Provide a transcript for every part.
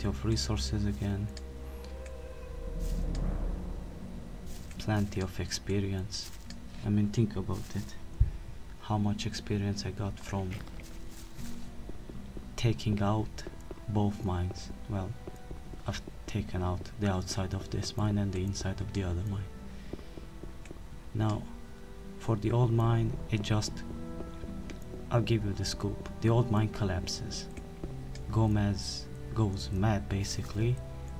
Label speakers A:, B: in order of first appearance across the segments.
A: plenty of resources again. Plenty of experience. I mean think about it. How much experience I got from taking out both mines. Well I've taken out the outside of this mine and the inside of the other mine. Now for the old mine it just I'll give you the scoop the old mine collapses. Gomez goes mad basically.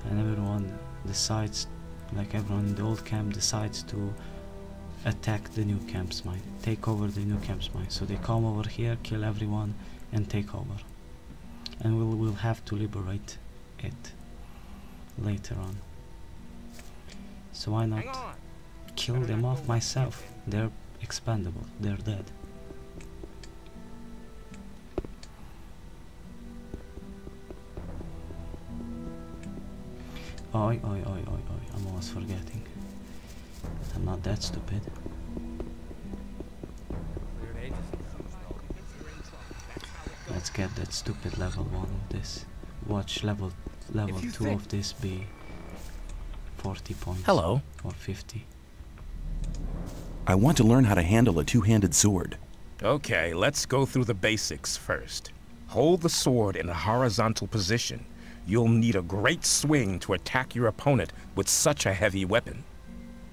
A: And everyone decides like everyone in the old camp decides to attack the new camp's mine take over the new camp's mine so they come over here kill everyone and take over. And we'll, we'll have to liberate it later on. So why not kill them off myself? they're expendable. They're dead Oi, oi, oi, oi, oi, I'm almost forgetting. I'm not that stupid. Let's get that stupid level 1 of this. Watch level level 2 of this be 40 points.
B: Hello.
A: Or 50.
C: I want to learn how to handle a two-handed sword.
B: Okay, let's go through the basics first. Hold the sword in a horizontal position. You'll need a great swing to attack your opponent with such a heavy weapon.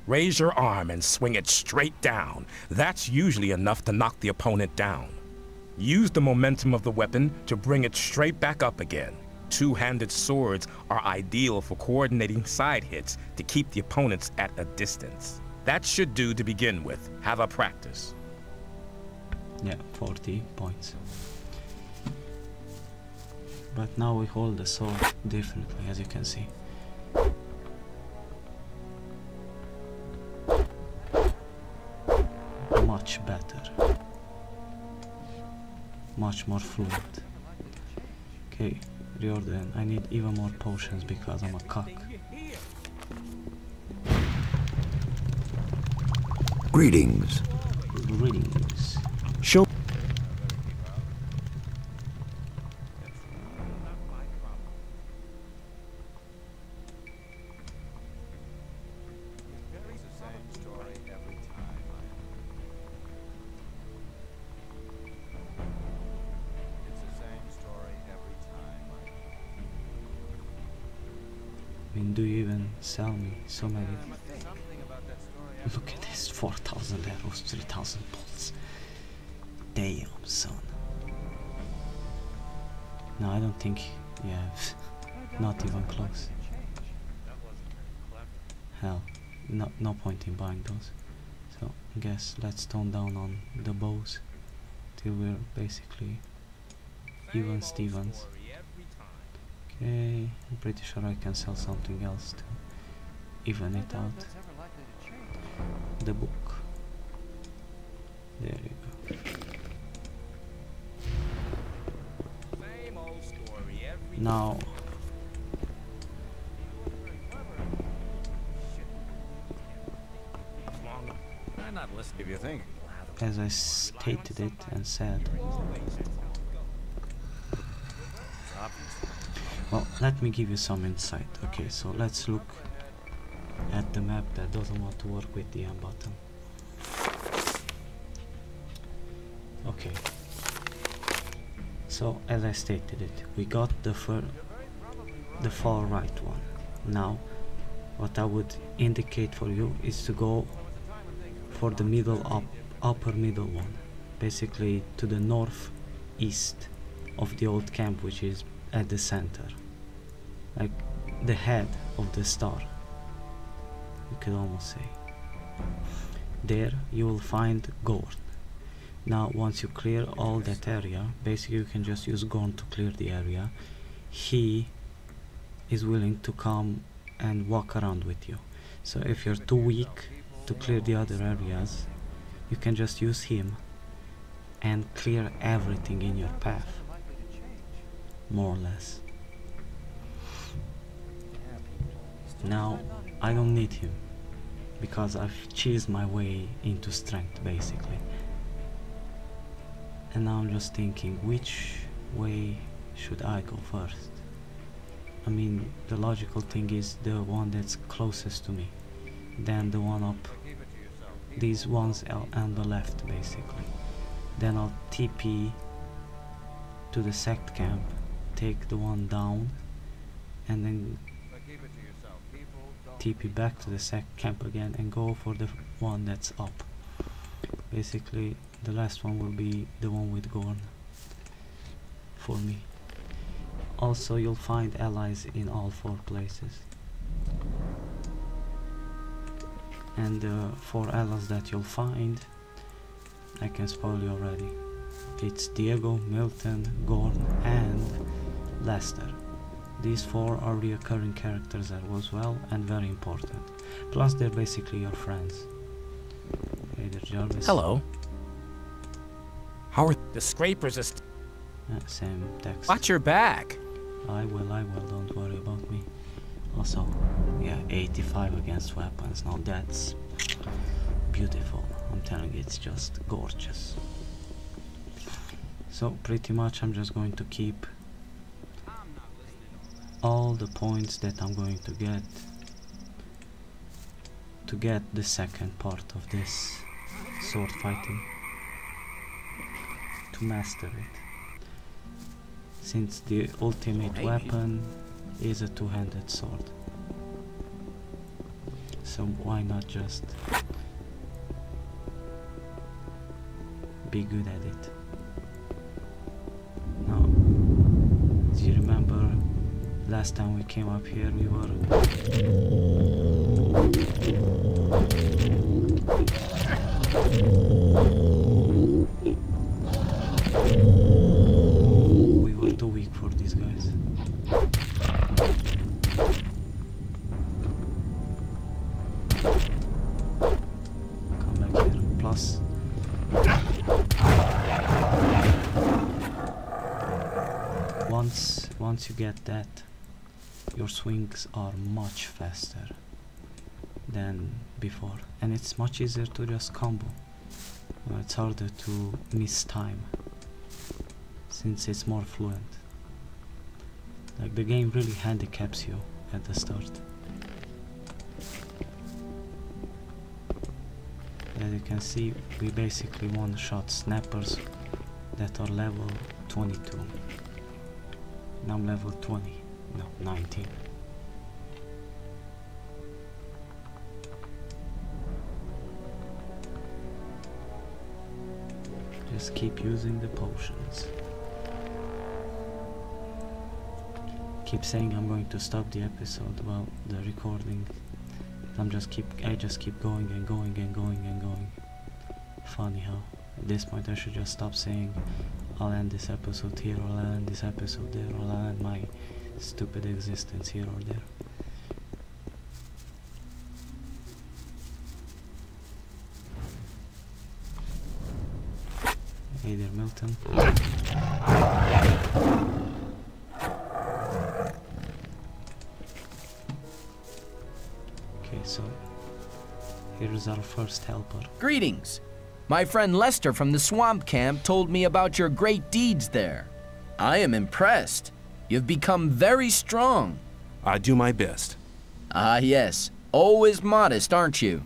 B: Raise your arm and swing it straight down. That's usually enough to knock the opponent down. Use the momentum of the weapon to bring it straight back up again. Two-handed swords are ideal for coordinating side hits to keep the opponents at a distance. That should do to begin with. Have a practice.
A: Yeah, 40 points. But now we hold the sword differently, as you can see. Much better. Much more fluent. Okay, Riordian, I need even more potions because I'm a cock.
D: Greetings.
A: Greetings. Do you even sell me so many? Look at this 4,000 arrows, 3,000 bolts. Damn, son. No, I don't think you have. Not even close. Hell, no, no point in buying those. So, I guess let's tone down on the bows till we're basically even Stevens. Okay, I'm pretty sure I can sell something else to even it out. The book. There you go. Now,
D: if you think.
A: as I stated it and said, well, let me give you some insight. Okay, so let's look at the map that doesn't want to work with the M button. Okay. So as I stated it, we got the fir the far right one. Now, what I would indicate for you is to go for the middle up upper middle one, basically to the northeast of the old camp, which is at the center, like the head of the star. You could almost say. There you will find Gorn. Now, once you clear all that area, basically you can just use Gorn to clear the area. He is willing to come and walk around with you. So if you're too weak to clear the other areas, you can just use him and clear everything in your path. More or less. Now, I don't need him because I've cheesed my way into strength basically. And now I'm just thinking which way should I go first? I mean, the logical thing is the one that's closest to me, then the one up. These ones on the left, basically. Then I'll TP to the sect camp, take the one down, and then TP back to the sect camp again and go for the one that's up. Basically, the last one will be the one with Gorn for me. Also, you'll find allies in all four places. And the four allies that you'll find, I can spoil you already. It's Diego, Milten, Gorn, and Lester. These four are recurring characters as well and very important. Plus, they're basically your friends. Hey there, Jarvis.
B: Hello. How are the scrapers?
A: Uh, same text.
B: Watch your back.
A: I will, I will, don't worry about me. Also, yeah, 85 against weapons, now that's beautiful. I'm telling you, it's just gorgeous. So, pretty much I'm just going to keep all the points that I'm going to get to get the second part of this sword fighting to master it since the ultimate weapon is a two-handed sword. So why not just be good at it? Last time we came up here we were swings are much faster than before, and it's much easier to just combo. Uh, it's harder to miss time since it's more fluent. Like the game really handicaps you at the start. As you can see, we basically one-shot snappers that are level 22. now I'm level 20, no, 19. Just keep using the potions. Keep saying I'm going to stop the episode, well, the recording. I'm just keep, I just keep going and going and going and going. Funny how, at this point I should just stop saying I'll end this episode here or I'll end this episode there or I'll end my stupid existence here or there. Hey there, Milten. Okay, so here's our first helper.
E: Greetings. My friend Lester from the swamp camp told me about your great deeds there. I am impressed. You've become very strong.
C: I do my best.
E: Ah, yes. Always modest, aren't you?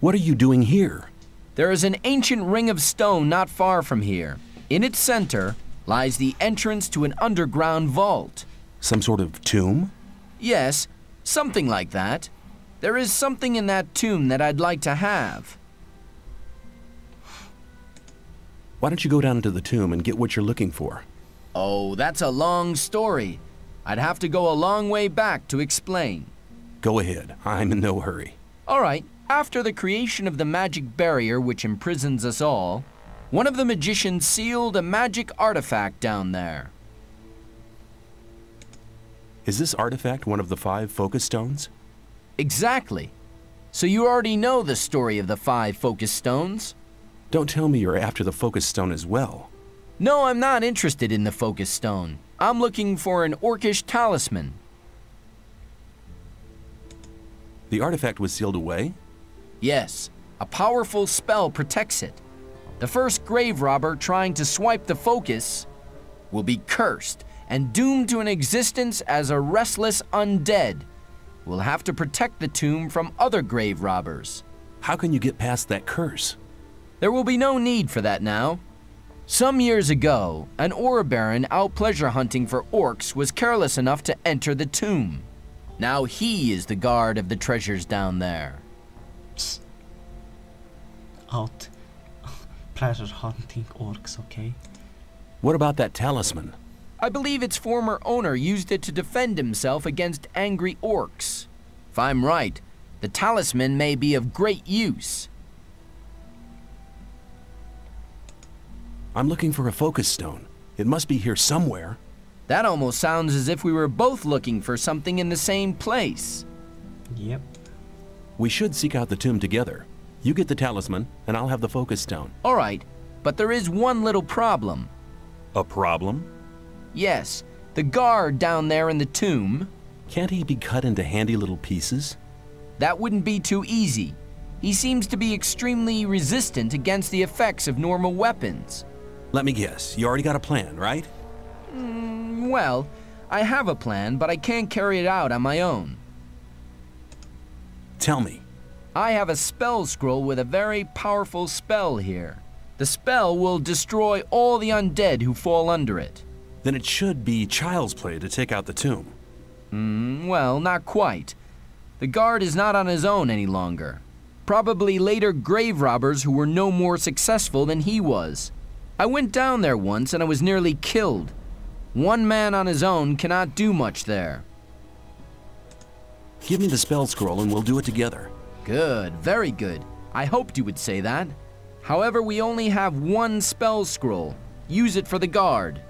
C: What are you doing here?
E: There is an ancient ring of stone not far from here. In its center lies the entrance to an underground vault.
C: Some sort of tomb?
E: Yes, something like that. There is something in that tomb that I'd like to have.
C: Why don't you go down into the tomb and get what you're looking for?
E: Oh, that's a long story. I'd have to go a long way back to explain.
C: Go ahead. I'm in no hurry.
E: All right, after the creation of the magic barrier which imprisons us all, one of the magicians sealed a magic artifact down there.
C: Is this artifact one of the five focus stones?
E: Exactly. So you already know the story of the five focus stones?
C: Don't tell me you're after the focus stone as well.
E: No, I'm not interested in the focus stone. I'm looking for an orcish talisman.
C: The artifact was sealed away?
E: Yes, a powerful spell protects it. The first grave robber trying to swipe the focus will be cursed and doomed to an existence as a restless undead. We'll have to protect the tomb from other grave robbers.
C: How can you get past that curse?
E: There will be no need for that now. Some years ago, an ore baron out pleasure hunting for orcs was careless enough to enter the tomb. Now he is the guard of the treasures down there.
A: Out pleasure hunting orcs, okay?
C: What about that talisman?
E: I believe its former owner used it to defend himself against angry orcs. If I'm right, the talisman may be of great use.
C: I'm looking for a focus stone. It must be here somewhere.
E: That almost sounds as if we were both looking for something in the same place.
A: Yep.
C: We should seek out the tomb together. You get the talisman, and I'll have the focus stone.
E: All right, but there is one little problem.
C: A problem?
E: Yes, the guard down there in the tomb,
C: Can't he be cut into handy little pieces?
E: that wouldn't be too easy. He seems to be extremely resistant against the effects of normal weapons.
C: Let me guess, you already got a plan, right?
E: Mm, Well, I have a plan, but I can't carry it out on my own.
C: Tell me.
E: I have a spell scroll with a very powerful spell here. The spell will destroy all the undead who fall under it.
C: Then it should be child's play to take out the tomb.
E: Mm, well, not quite. The guard is not on his own any longer. Probably later grave robbers who were no more successful than he was. I went down there once and I was nearly killed. One man on his own cannot do much there.
C: Give me the spell scroll and we'll do it together.
E: Good, very good. I hoped you would say that. However, we only have one spell scroll. Use it for the guard.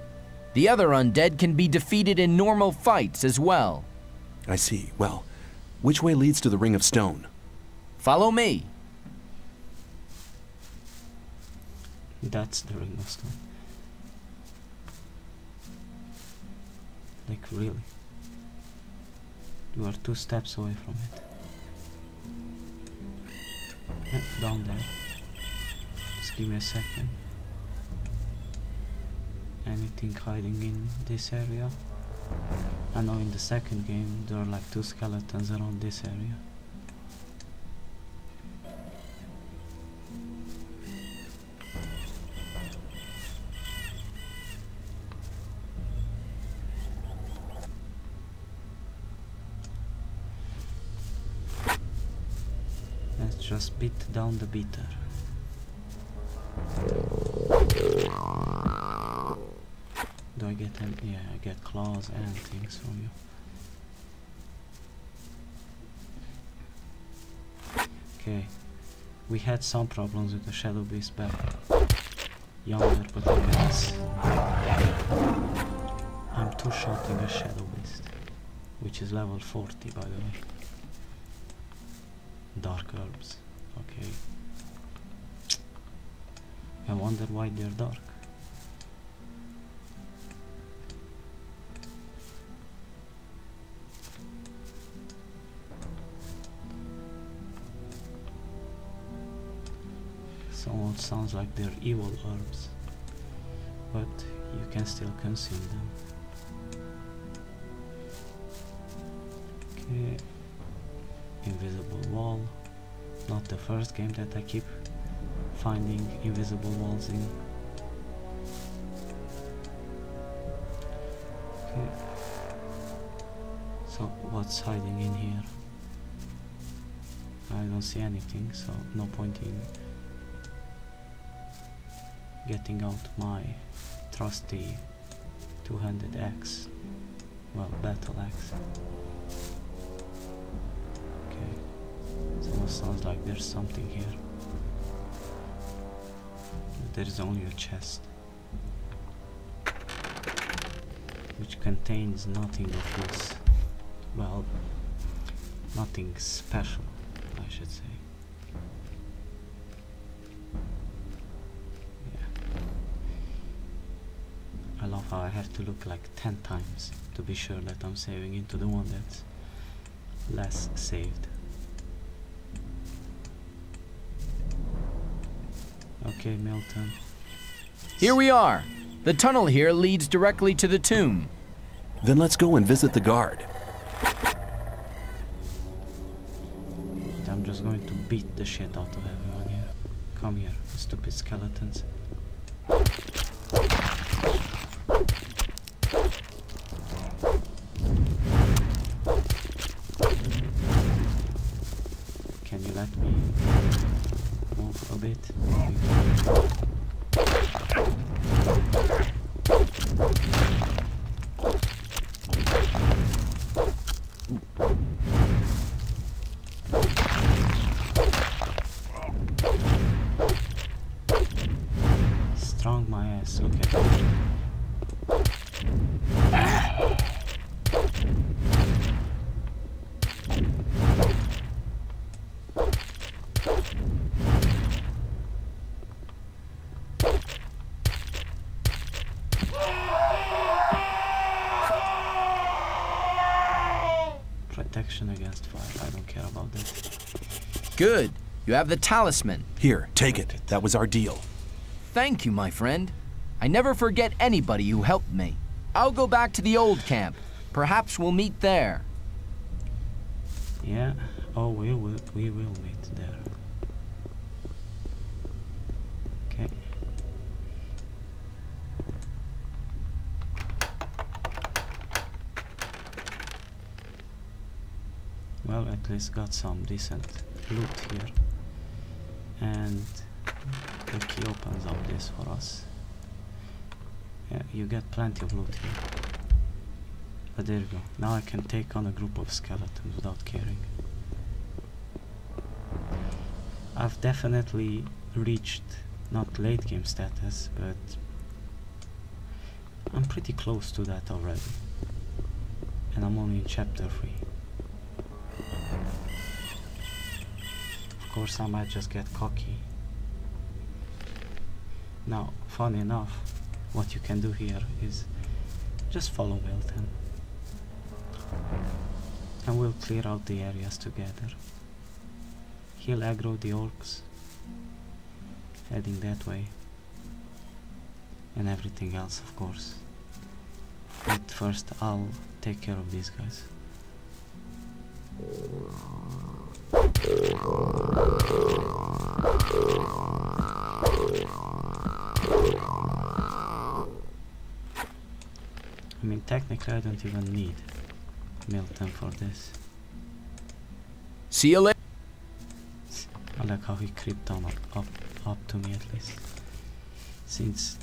E: The other undead can be defeated in normal fights as well.
C: I see. Well, which way leads to the Ring of Stone?
E: Follow me.
A: That's the ring of stone. Like really. You are two steps away from it. Yeah, down there. Just give me a second. Anything hiding in this area? I know in the second game there are like two skeletons around this area. Down the beater. Do I get any? Yeah, I get claws and things from you. Okay, we had some problems with the Shadow Beast back yonder, but I'm two-shotting a Shadow Beast, which is level 40 by the way. Dark herbs, okay. I wonder why they're dark. Someone sounds like they're evil herbs, but you can still consume them. First game that I keep finding invisible walls in. Okay. So what's hiding in here? I don't see anything, so no point in getting out my trusty two-handed axe. Well, battle axe. Sounds like there's something here. There is only a chest. Which contains nothing of this. Well, nothing special, I should say. Yeah. I love how I have to look like 10 times to be sure that I'm saving into the one that's less saved. Okay, Milten.
E: Here we are. The tunnel here leads directly to the tomb.
C: Then let's go and visit the guard.
A: I'm just going to beat the shit out of everyone here. Come here, stupid skeletons. Can you let me move a bit? Strong my ass, look at that. Protection against fire, I don't care about that.
E: Good. You have the talisman.
C: Here, take it. That was our deal.
E: Thank you, my friend. I never forget anybody who helped me. I'll go back to the old camp. Perhaps we'll meet there.
A: Yeah, oh, we will, we will meet there. Okay. Well, at least got some decent loot here. And the key opens up this for us. Yeah, you get plenty of loot here. But there you go. Now I can take on a group of skeletons without caring. I've definitely reached not late game status, but I'm pretty close to that already. And I'm only in chapter 3. Course I might just get cocky. Now, funny enough, what you can do here is just follow Milten and we'll clear out the areas together. He'll aggro the orcs, heading that way, and everything else, of course. But first, I'll take care of these guys. I mean, technically, I don't even need Milten for this.
E: See you later.
A: I like how he creeped on up, up, up to me at least. Since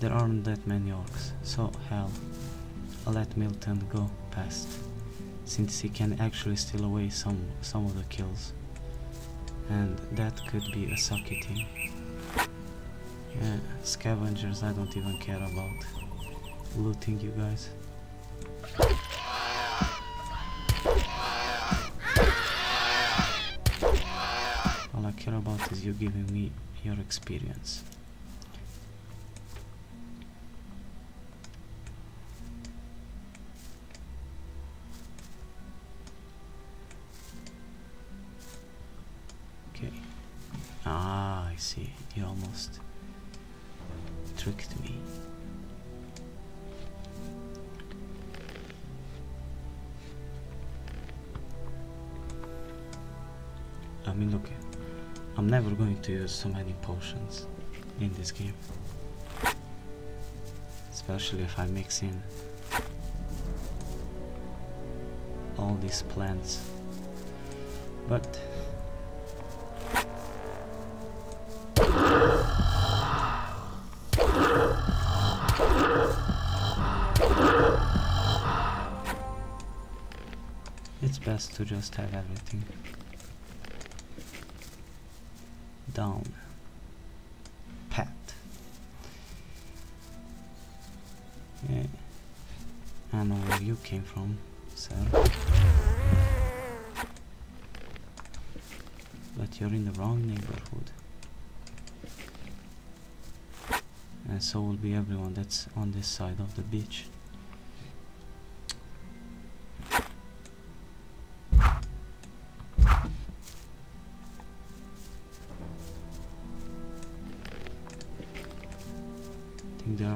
A: there aren't that many orcs, so hell, I'll let Milten go past, since he can actually steal away some some of the kills, and that could be a sucky team. Yeah, scavengers, I don't even care about looting you guys. All I care about is you giving me your experience. Tricked me. I mean, look, I'm never going to use so many potions in this game. Especially if I mix in all these plants. But to just have everything down. Pat. Yeah. I know where you came from sir. But you're in the wrong neighborhood. And so will be everyone that's on this side of the beach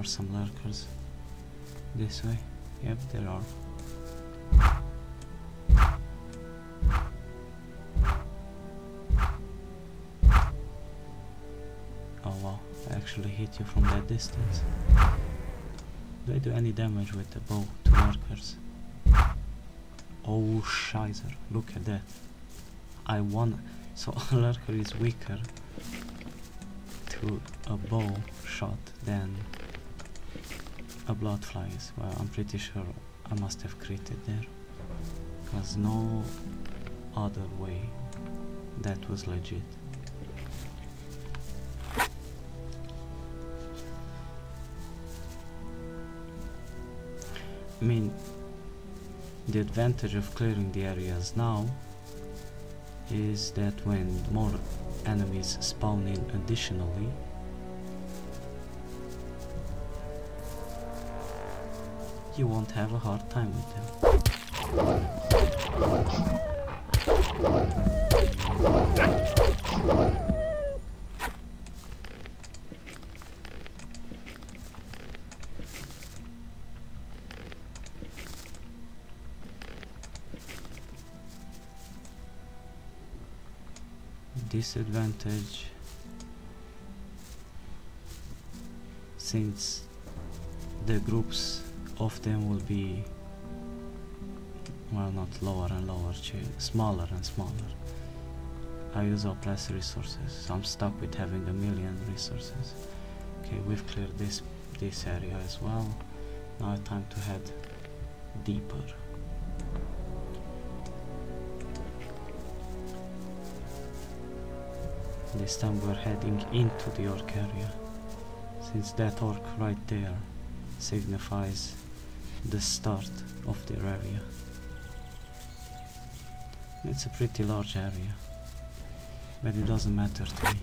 A: are some lurkers This way. Yep, there are. Oh wow, I actually hit you from that distance. Do I do any damage with the bow to lurkers? Oh shizer, look at that. I won. So a lurker is weaker to a bow shot than a bloodfly is. Well, I'm pretty sure I must have created there. Because no other way that was legit. I mean, the advantage of clearing the areas now is that when more enemies spawn in additionally, you won't have a hard time with them. disadvantage since the groups of them will be well not lower and lower smaller and smaller. I use up less resources. So I'm stuck with having a million resources. Okay we've cleared this this area as well. Now it's time to head deeper. This time we're heading into the orc area, since that orc right there signifies the start of their area. It's a pretty large area, but it doesn't matter to me.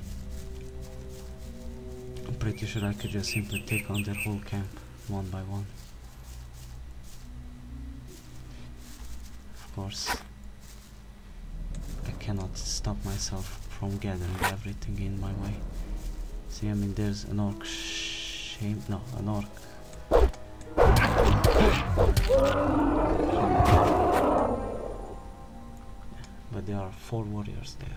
A: I'm pretty sure I could just simply take on their whole camp, one by one. Of course, I cannot stop myself from gathering everything in my way. See, I mean, there's an orc shame, no, an orc. But there are four warriors there.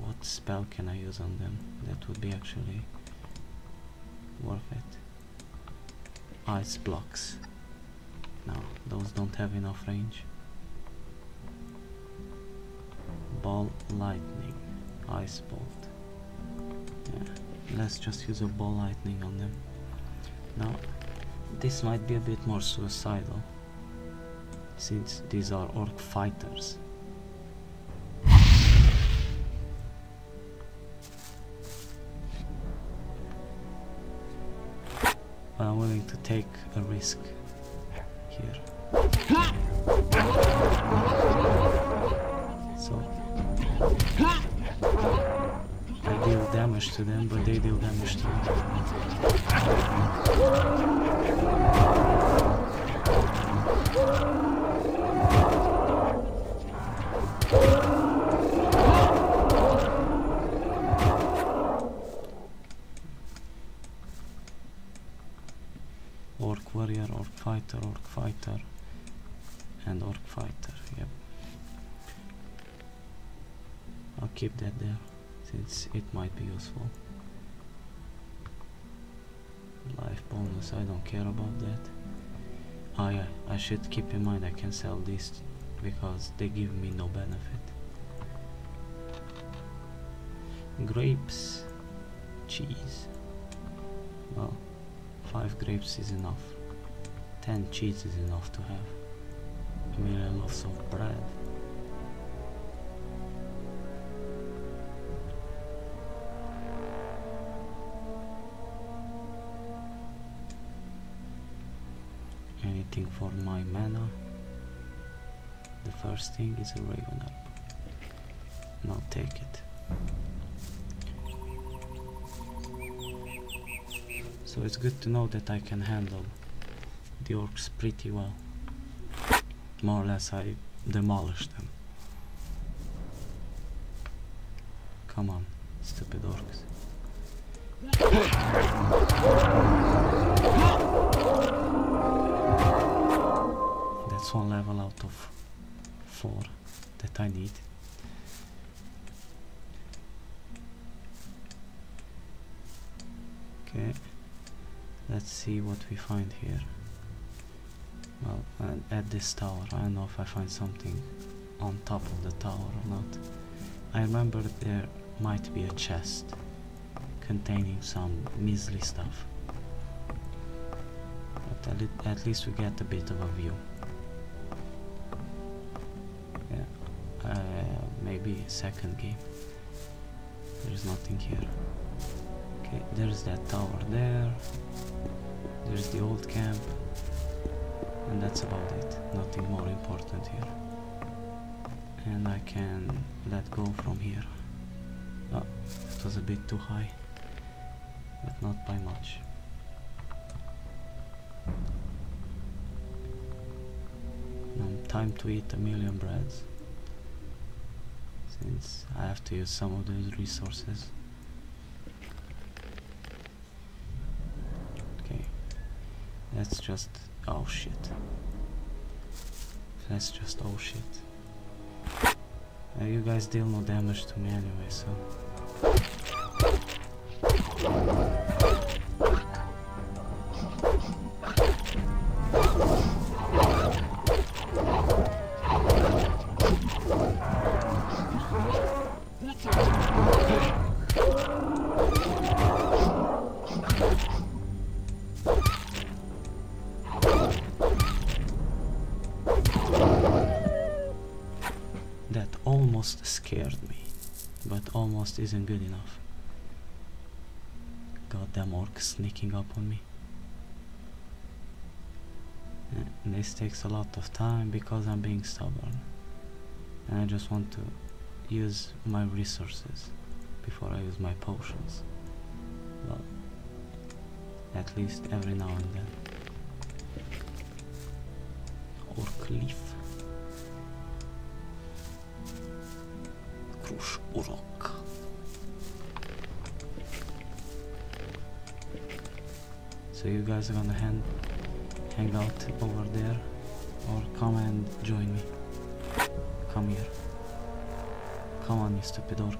A: What spell can I use on them? That would be actually worth it. Ice blocks. No, those don't have enough range ball lightning ice bolt yeah let's just use a ball lightning on them now this might be a bit more suicidal since these are orc fighters I'm willing to take a risk here So, I deal damage to them, but they deal damage to me. It might be useful. Life bonus, I don't care about that. Oh yeah, I should keep in mind I can sell these because they give me no benefit. Grapes, cheese. Well, five grapes is enough. Ten cheese is enough to have. A million loaves of bread. Anything for my mana. The first thing is a raven and I'll take it. So it's good to know that I can handle the orcs pretty well. More or less I demolish them. Come on stupid orcs out of four that I need. Okay, let's see what we find here. Well, at this tower, I don't know if I find something on top of the tower or not. I remember there might be a chest containing some measly stuff. But at, at least we get a bit of a view. Maybe second game. There's nothing here. Okay, there's that tower there. There's the old camp. And that's about it. Nothing more important here. And I can let go from here. Oh, it was a bit too high. But not by much. Now, time to eat a million breads. I have to use some of those resources. Okay. That's just oh shit. That's just oh shit. Uh, you guys deal no damage to me anyway, so Goddamn orc sneaking up on me. Uh, This takes a lot of time because I'm being stubborn. And I just want to use my resources before I use my potions. Well, at least every now and then. Orc leaf. Krusz urok. So you guys are gonna hang, hang out over there or come and join me. Come here. Come on, you stupid orc.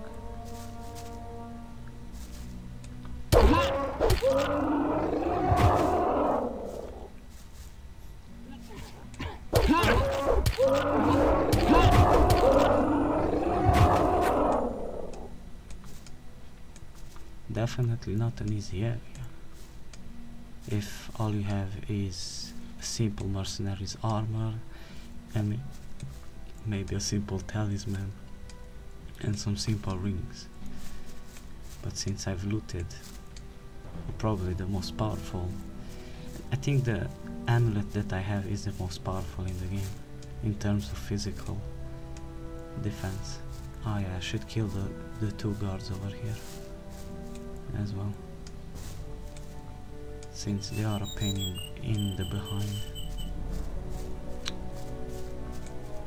A: Definitely not an easy area. All you have is simple mercenaries armor and maybe a simple talisman and some simple rings. But since I've looted probably the most powerful, I think the amulet that I have is the most powerful in the game in terms of physical defense. Ah yeah, I should kill the, the two guards over here as well. Since they are a pain in, the behind.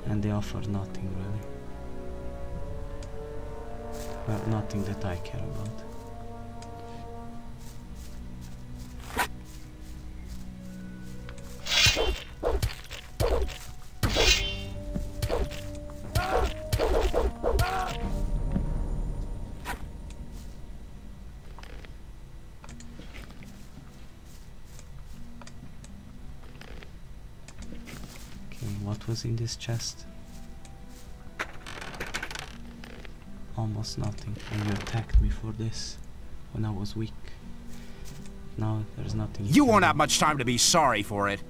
A: And they offer nothing really. Well, nothing that I care about. Was in this chest? Almost nothing. And you attacked me for this when I was weak. Now there's nothing.
F: You won't have much time to be sorry for it.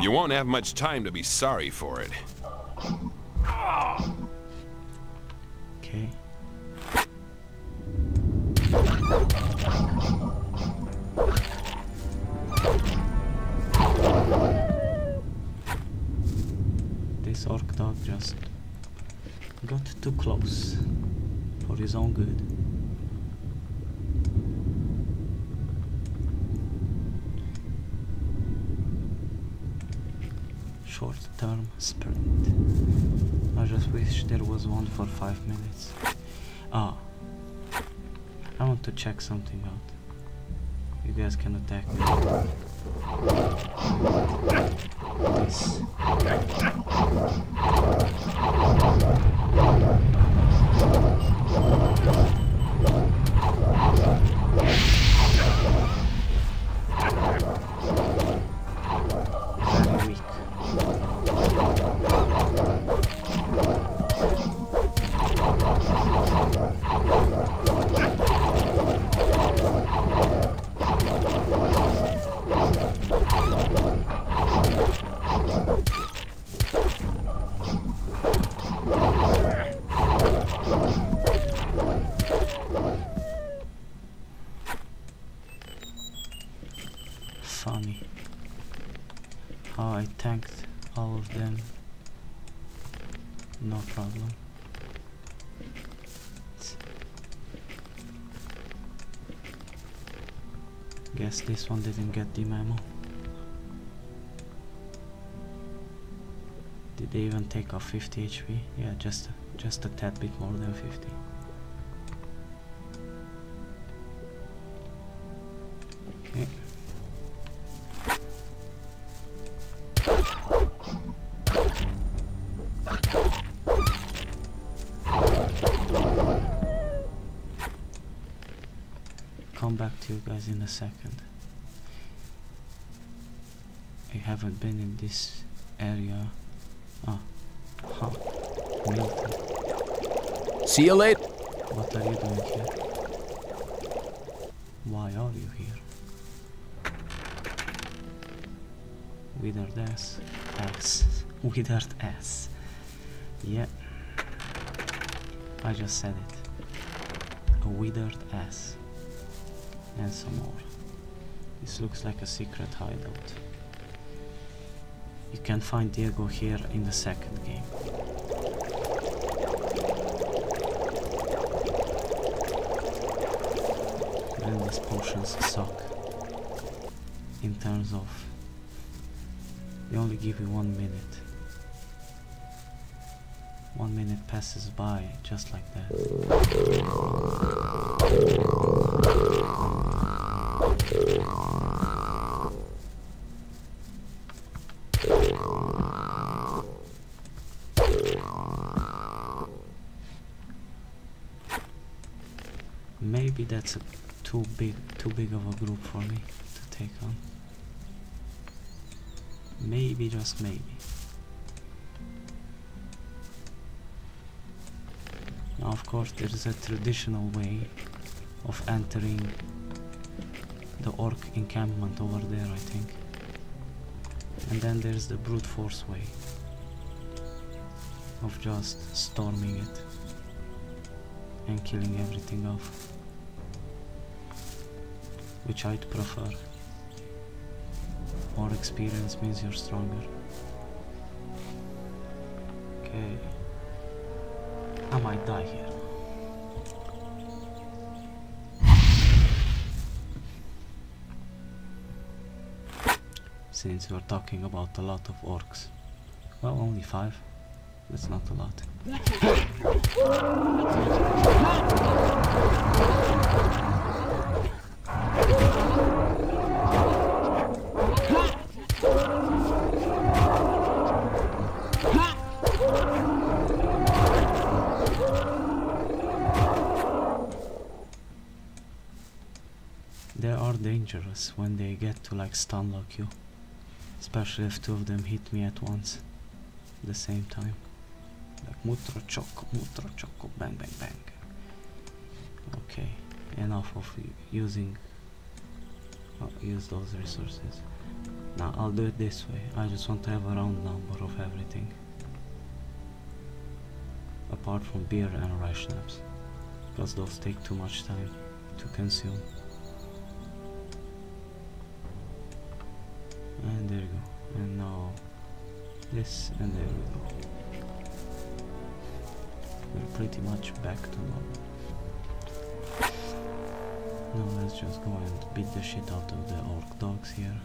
G: You won't have much time to be sorry for it.
A: Just got too close for his own good. Short term sprint. I just wish there was one for five minutes. Ah. I want to check something out. You guys can attack me. Funny how I tanked all of them. No problem. Guess this one didn't get the memo. Did they even take off 50 HP? Yeah, just just a tad bit more than 50. In a second. I haven't been in this area. Ah, huh. Milten.
E: See you later.
A: What are you doing here? Why are you here? Withered ass. Ass. Withered ass. Yeah. I just said it. A withered ass. And some more. This looks like a secret hideout. You can find Diego here in the second game. And these potions suck. In terms of they only give you one minute. One minute passes by just like that. Maybe that's a too big too big of a group for me to take on. Maybe just maybe. Now of course there is a traditional way of entering the orc encampment over there I think. And then there's the brute force way of just storming it and killing everything off which I'd prefer. More experience means you're stronger. Okay. I might die here. Since we're talking about a lot of orcs. Well, only five. That's not a lot. They are dangerous when they get to like stun lock you. Especially if two of them hit me at once. At the same time. Like mutro choco, mutro choco, bang bang bang. Okay, enough of using uh, use those resources. Now I'll do it this way. I just want to have a round number of everything. Apart from beer and rice schnapps. Because those take too much time to consume. And there you go. And now this and there we go. We're pretty much back to normal. Now let's just go and beat the shit out of the orc dogs here.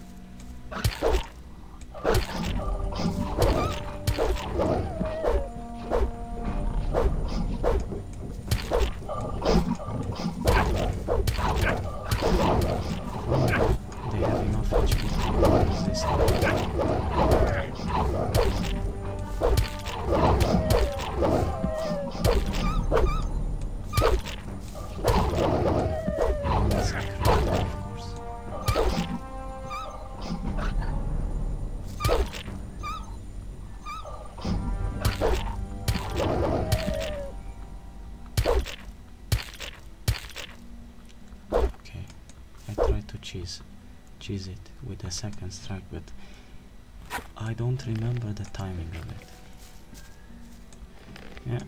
A: Cheese it with a second strike but I don't remember the timing of it. Yeah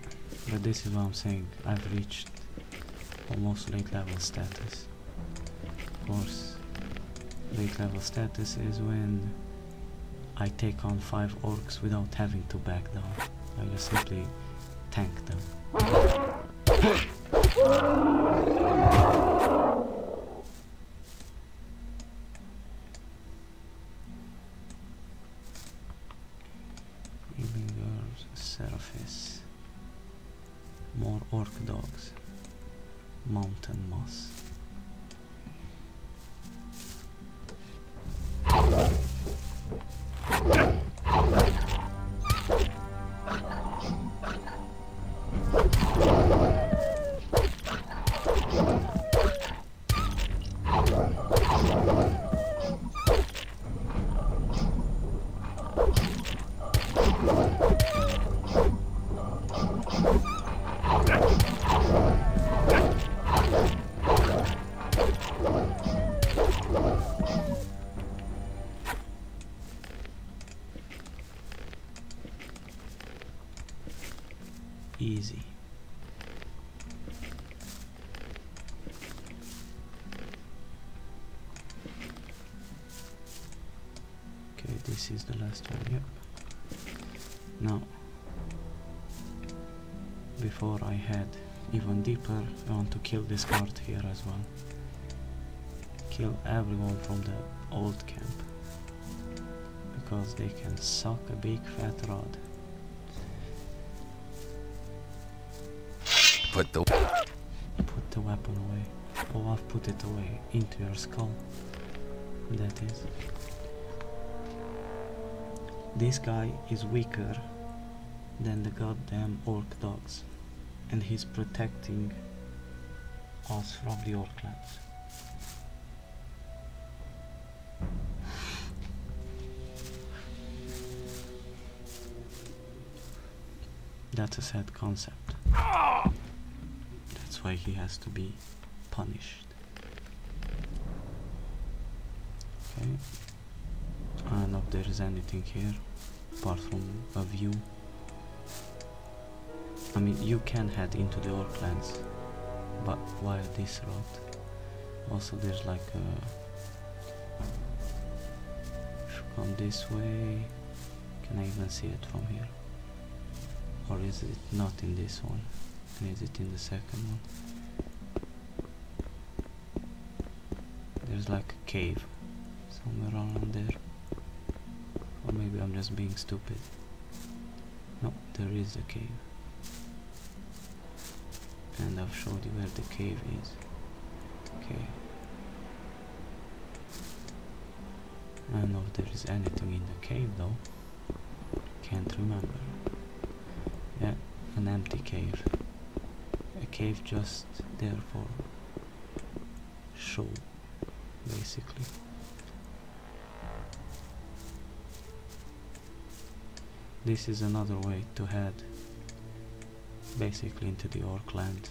A: but this is what I'm saying. I've reached almost late level status. Of course late level status is when I take on 5 orcs without having to back down. I just simply tank them Easy. Okay, this is the last one, yep. Now, before I head even deeper, I want to kill this guard here as well. Kill everyone from the old camp. Because they can suck a big fat rod.
B: Put the
A: Put the weapon away. I've put it away. Into your skull. That is. This guy is weaker than the goddamn orc dogs. And he's protecting us from the orc lands. That's a sad concept. That's why he has to be punished. Okay. I don't know if there is anything here apart from a view. I mean, you can head into the orc lands, but via this route. Also, there's like a. If you come this way, can I even see it from here? Or is it not in this one? Is it in the second one? There's like a cave somewhere around there. Or maybe I'm just being stupid. No, there is a cave. And I've showed you where the cave is. Okay. I don't know if there is anything in the cave though. Can't remember. Yeah, an empty cave. Cave just there for show, basically. This is another way to head basically into the orc land